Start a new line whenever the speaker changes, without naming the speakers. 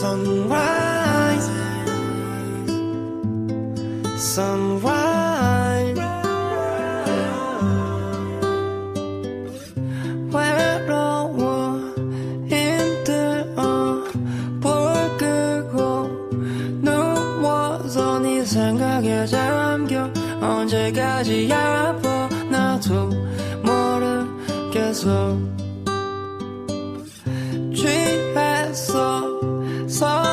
sunrise. Sunrise. 외로워 힘들어 불 끄고 누워서 네 생각에 잠겨 언제까지 아파? 나도 모르겠어 sorry